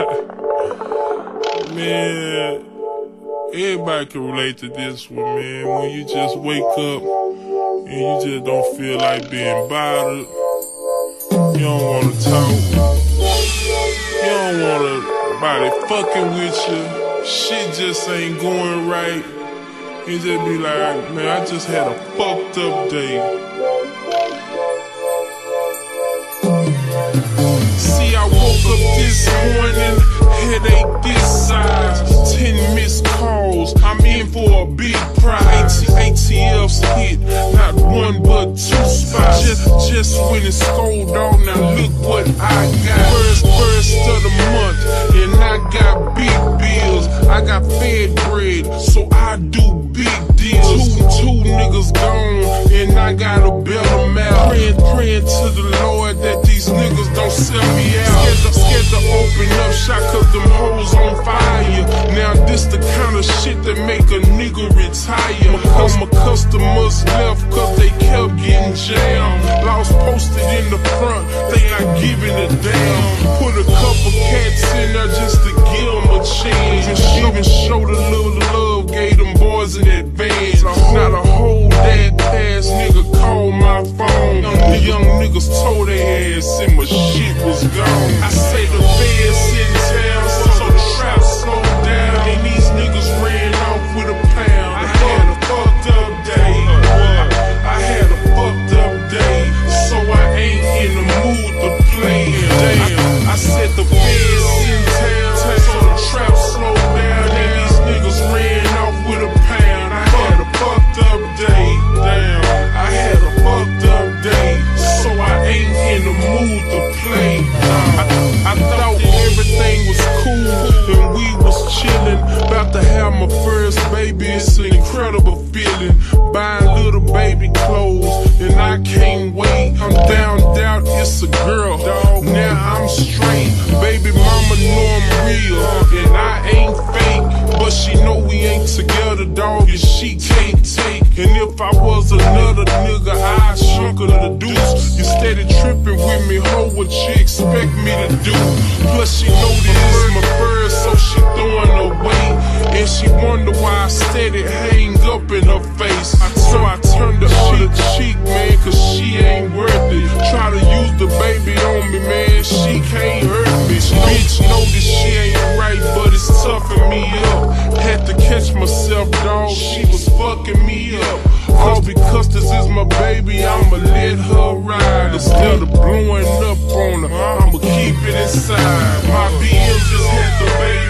man, everybody can relate to this one, man. When you just wake up and you just don't feel like being bothered, you don't want to talk, you don't want nobody fucking with you, shit just ain't going right. You just be like, man, I just had a fucked up day. See, I woke up this morning, headache this size, 10 missed calls. I'm in for a big prize. ATF's hit, not one but two spots. Just, just when it's cold on, now look what I got. First, first of the month, and I got big bills. I got fed bread, so I do big deals. Two, two niggas gone, and I got a better mouth. Praying, praying to the Lord niggas don't sell me out. Scared to, scared to open up shop cause them hoes on fire. Now this the kind of shit that make a nigga retire. All my customers left cause they kept getting jammed. Lost posted in the front, they not giving a damn. Put a couple cats in there just to give them a chance. Even show the little their it's an incredible feeling. Buying little baby clothes, and I can't wait. I'm down, it's a girl. Now I'm straight. Baby mama know I'm real, and I ain't fake. But she know we ain't together, dog, and she can't take. And if I was another nigga, I'd shrunk her the deuce. You steady tripping with me, ho, what you expect me to do? Plus she know this is my first, And she wonder why I steady hang up in her face. So I turned the cheek, man, cause she ain't worth it. Try to use the baby on me, man, she can't hurt me. Bitch know that she ain't right, but it's toughing me up. Had to catch myself, dog, she was fucking me up. All because this is my baby, I'ma let her ride. Instead of blowing up on her, I'ma keep it inside. My BM just had the baby.